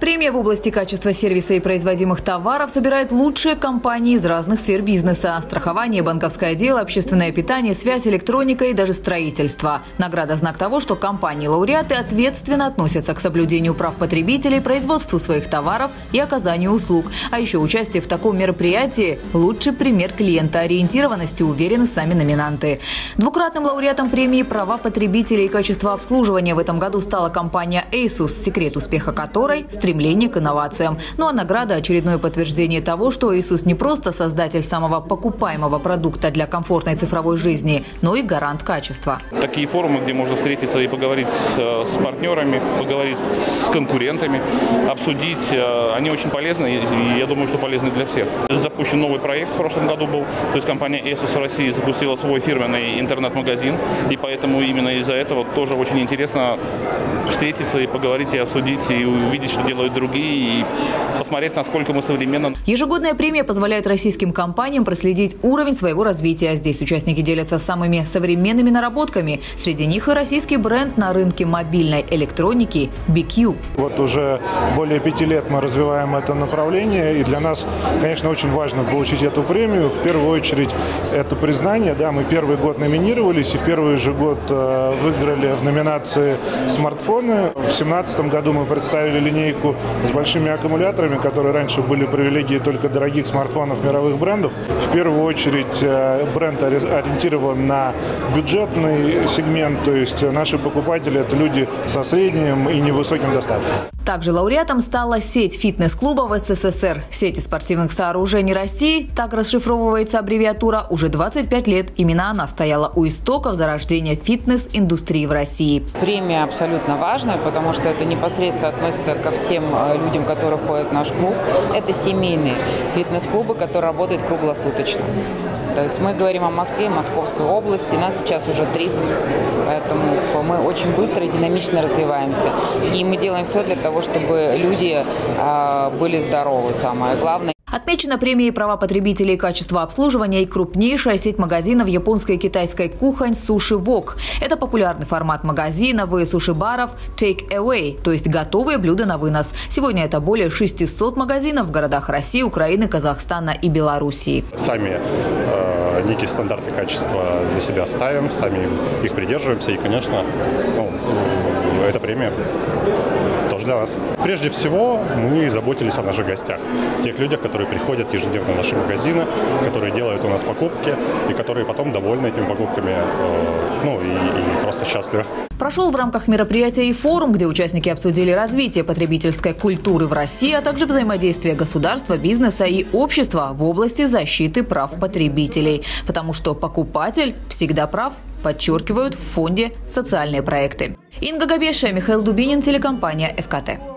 Премия в области качества сервиса и производимых товаров собирает лучшие компании из разных сфер бизнеса. Страхование, банковское дело, общественное питание, связь, электроника и даже строительство. Награда – знак того, что компании-лауреаты ответственно относятся к соблюдению прав потребителей, производству своих товаров и оказанию услуг. А еще участие в таком мероприятии – лучший пример клиентоориентированности, уверены сами номинанты. Двукратным лауреатом премии «Права потребителей и качество обслуживания» в этом году стала компания Asus, секрет успеха которой – стремление к инновациям. Ну а награда – очередное подтверждение того, что Иисус не просто создатель самого покупаемого продукта для комфортной цифровой жизни, но и гарант качества. Такие форумы, где можно встретиться и поговорить э, с партнерами, поговорить с конкурентами, обсудить, э, они очень полезны, и я думаю, что полезны для всех. Запущен новый проект в прошлом году был, то есть компания Asus России запустила свой фирменный интернет-магазин, и поэтому именно из-за этого тоже очень интересно встретиться и поговорить, и обсудить, и увидеть, что делают другие, и посмотреть, насколько мы современны. Ежегодная премия позволяет российским компаниям проследить уровень своего развития. Здесь участники делятся самыми современными наработками. Среди них и российский бренд на рынке мобильной электроники BQ. Вот уже более пяти лет мы развиваем это направление, и для нас, конечно, очень важно получить эту премию. В первую очередь это признание. Да, мы первый год номинировались, и в первый же год э, выиграли в номинации смартфоны. В 2017 году мы представили линейку с большими аккумуляторами, которые раньше были привилегией только дорогих смартфонов мировых брендов. В первую очередь э, бренд ориентирован на бюджетный сегмент, то есть наши покупатели – это люди со средним и невысоким достатком. Также лауреатом стала сеть фитнес-клубов СССР. Сети спортивных сооружений России, так расшифровывается аббревиатура, уже 25 лет. Именно она стояла у истоков зарождения фитнес-индустрии в России. Премия абсолютно важная, потому что это непосредственно относится ко всем э, людям, которые ходят в наш клуб. Это семейные фитнес-клубы, которые работают круглосуточно. То есть мы говорим о Москве, Московской области, нас сейчас уже 30, поэтому мы очень быстро и динамично развиваемся. И мы делаем все для того, чтобы люди а, были здоровы, самое главное. Отмечена премией права потребителей качества обслуживания и крупнейшая сеть магазинов японской и китайской кухонь Суши Вок. Это популярный формат магазинов и суши-баров Take Away, то есть готовые блюда на вынос. Сегодня это более 600 магазинов в городах России, Украины, Казахстана и Белоруссии. Сами э, некие стандарты качества для себя ставим, сами их придерживаемся и, конечно, ну, эта премия тоже для нас. Прежде всего, мы заботились о наших гостях, тех людях, которые приходят ежедневно в наши магазины, которые делают у нас покупки и которые потом довольны этими покупками, э, ну и, и просто счастливы. Прошел в рамках мероприятия и форум, где участники обсудили развитие потребительской культуры в России, а также взаимодействие государства, бизнеса и общества в области защиты прав потребителей. Потому что покупатель всегда прав, подчеркивают в фонде «Социальные проекты». Инга Габеша, Михаил Дубинин, телекомпания «ФКТ».